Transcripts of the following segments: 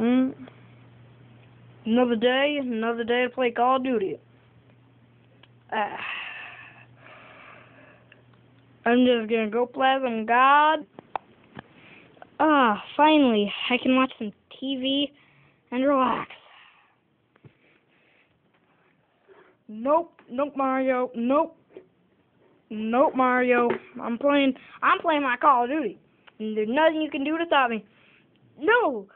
Mm. Another day, another day to play Call of Duty. Uh, I'm just gonna go play some God. Ah, finally, I can watch some TV and relax. Nope, nope, Mario, nope, nope, Mario. I'm playing, I'm playing my Call of Duty, and there's nothing you can do to stop me. No,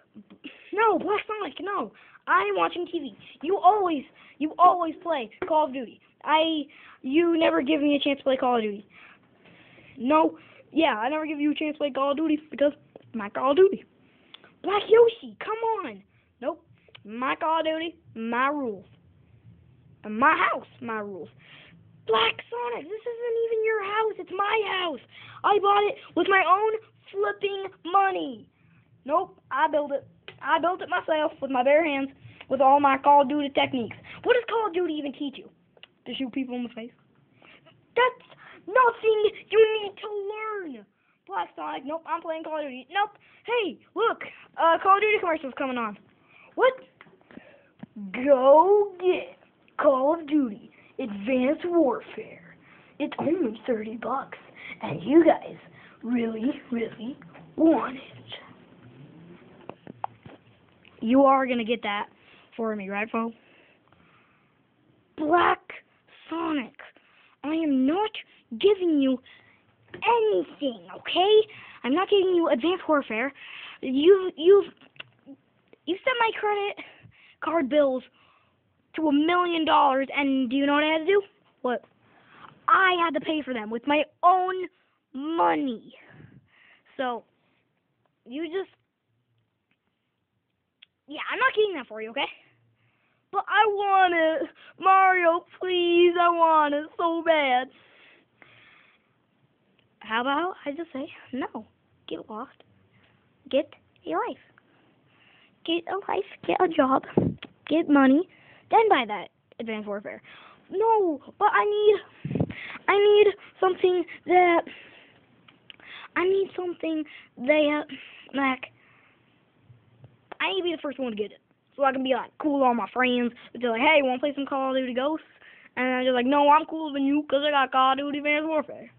no, Black Sonic, no. I'm watching TV. You always, you always play Call of Duty. I, you never give me a chance to play Call of Duty. No, yeah, I never give you a chance to play Call of Duty because my Call of Duty. Black Yoshi, come on. Nope, my Call of Duty, my rules. My house, my rules. Black Sonic, this isn't even your house. It's my house. I bought it with my own flipping money. Nope, I built it. I built it myself with my bare hands with all my Call of Duty techniques. What does Call of Duty even teach you? To shoot people in the face? That's nothing you need to learn. Black Sonic, nope, I'm playing Call of Duty. Nope. Hey, look, uh, Call of Duty commercial's coming on. What? Go get Call of Duty Advanced Warfare. It's only 30 bucks, and you guys really, really want it. You are going to get that for me, right, Fo? Black Sonic, I am not giving you anything, okay? I'm not giving you Advanced Warfare. You've, you've, you've sent my credit card bills to a million dollars, and do you know what I had to do? What? I had to pay for them with my own money. So, you just yeah, I'm not getting that for you, okay? But I want it. Mario, please, I want it so bad. How about I just say, no, get lost. Get a life. Get a life, get a job, get money, then buy that Advanced Warfare. No, but I need, I need something that, I need something that, like, I need to be the first one to get it. So I can be like cool all my friends. They're like, hey, want to play some Call of Duty Ghosts? And I'm just like, no, I'm cooler than you because I got Call of Duty Advanced Warfare.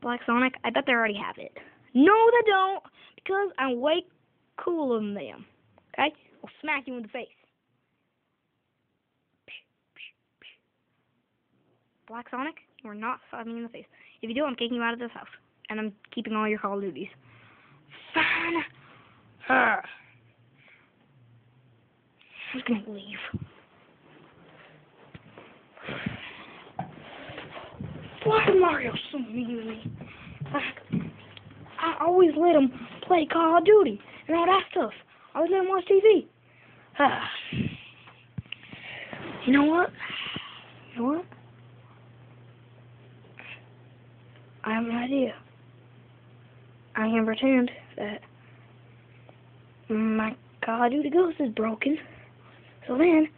Black Sonic, I bet they already have it. No, they don't because I'm way cooler than them. Okay? I'll smack you in the face. Black Sonic, you are not slapping me in the face. If you do, I'm kicking you out of this house. And I'm keeping all your Call of Duties. Fine. Just gonna leave. Why Mario so mean to me? I, I always let him play Call of Duty and all that stuff. I always let him watch TV. Ah. You know what? You know what? I have an idea. I can pretend that my Call of Duty Ghost is broken. So then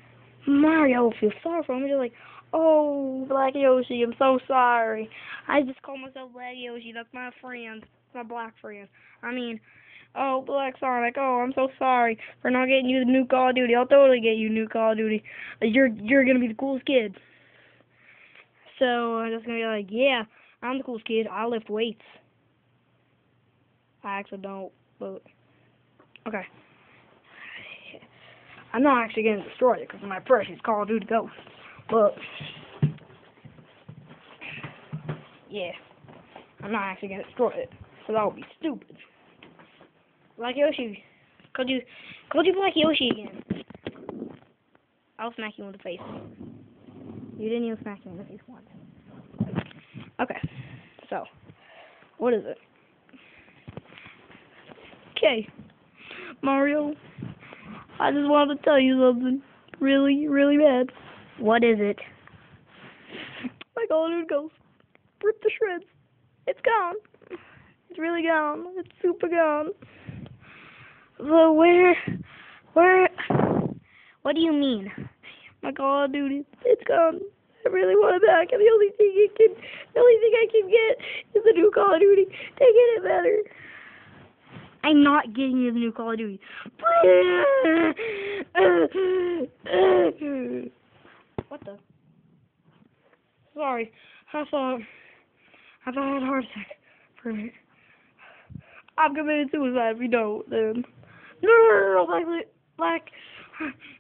Mario will feel sorry for him. He's like, oh, Black Yoshi, I'm so sorry. I just call myself Black Yoshi. That's my friend. my black friend. I mean, oh, Black Sonic, oh, I'm so sorry for not getting you the new Call of Duty. I'll totally get you new Call of Duty. Uh, you're, you're going to be the coolest kid. So I'm just going to be like, yeah, I'm the coolest kid. I lift weights. I actually don't, but, okay. I'm not actually going to destroy it because my precious Call of Duty Ghost. But, yeah, I'm not actually going to destroy it. So that would be stupid. Black Yoshi. Could you, could you Black Yoshi again. I'll smack you in the face. You didn't even smack me in the face once. Okay, so, what is it? Okay, Mario, I just wanted to tell you something really, really bad. What is it? My Call of Duty Ghost ripped to shreds. It's gone. It's really gone. It's super gone. So where, where, what do you mean? My Call of Duty, it's gone. I really want it back, and the only thing it can, the only thing I can get is a new Call of Duty to get it better. I'm not getting you the new Call of Duty. what the? Sorry, I thought I thought I had a heart attack for a minute. I'm committed suicide if you don't, then. No, no, no, no, Black, Black,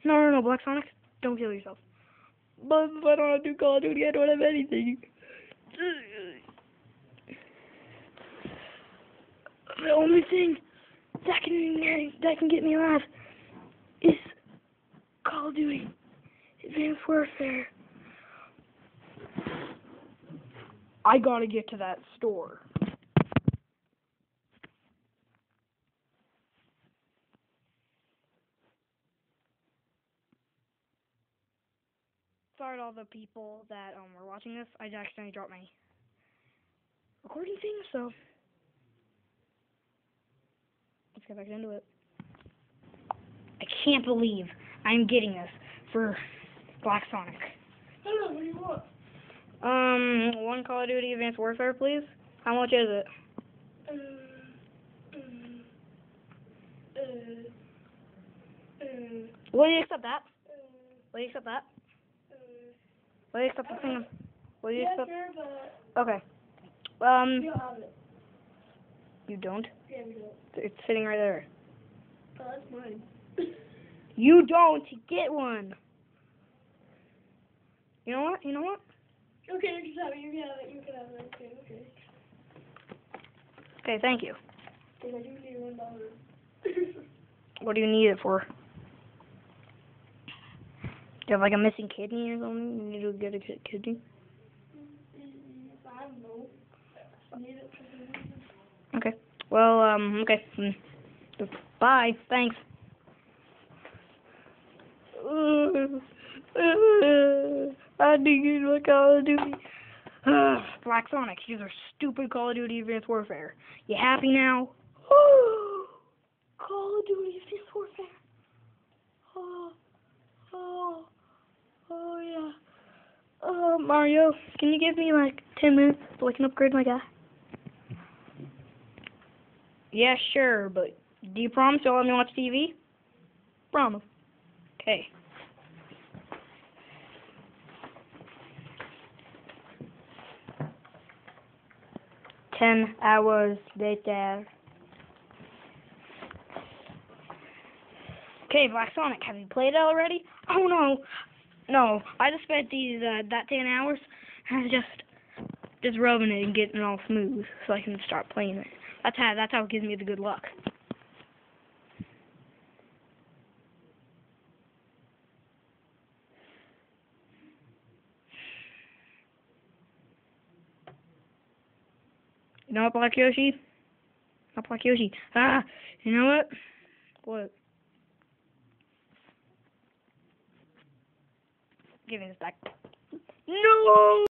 no, no, no, Black Sonic, don't kill yourself. But if I don't have to Call of Duty, I don't have anything. The only thing that can that can get me alive is Call of Duty Advanced Warfare. I gotta get to that store. Sorry to all the people that um were watching this. I accidentally dropped my recording thing, so let's get back into it. I can't believe I'm getting this for Black Sonic. Hello, what do you want? Um, one Call of Duty Advanced Warfare, please. How much is it? Uh, um, uh, uh, Will you accept that? Will you accept that? uh, Will you accept the thing? Will you yeah, accept? sure, Okay. Um, we don't have it. you don't. We don't. It's sitting right there. Oh, that's mine. You don't get one. You know what? You know what? okay, you can have it, you can have it, you can have it, okay, okay. Okay, thank you. Because I do need one dollar. What do you need it for? Do you have like a missing kidney or something? You need to get a kidney? Mm, mm, I don't know. I need it for. Okay. Well, um, okay. Bye. Thanks. I need my Call of Duty. Black Sonic, here's our stupid Call of Duty Advanced Warfare. You happy now? Call of Duty Advanced Warfare. Oh, oh, oh yeah. Uh, Mario, can you give me like 10 minutes so I can upgrade my guy? Yeah, sure, but do you promise you'll let me watch TV? Promise. Okay. Ten hours later. Okay, Black Sonic, have you played it already? Oh no, no, I just spent these uh, that ten hours I just just rubbing it and getting it all smooth so I can start playing it. That's how that's how it gives me the good luck. You know what, Black Yoshi? Not Black Yoshi. Ah, you know what? What? Give me this back. No!